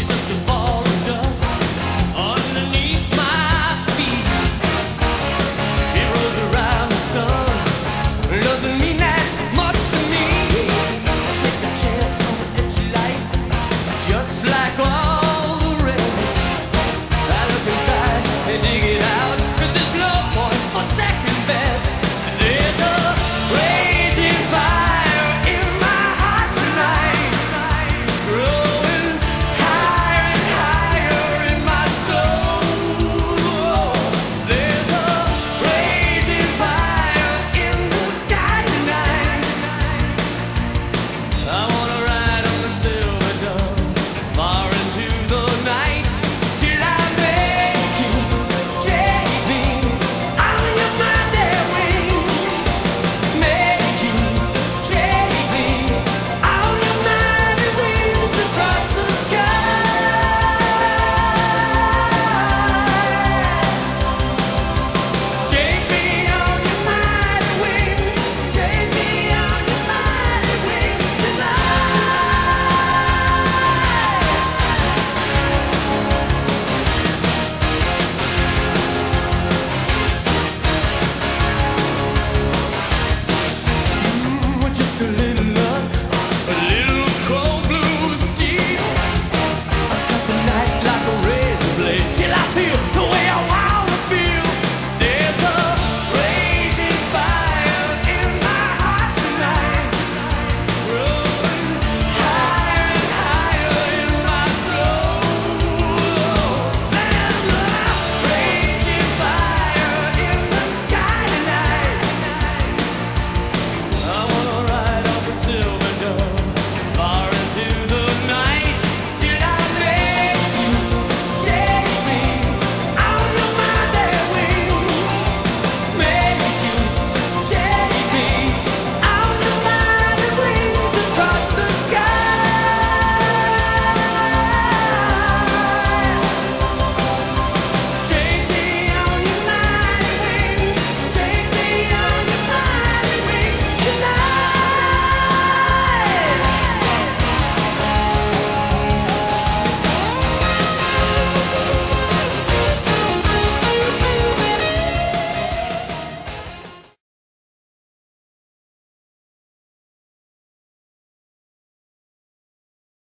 It's a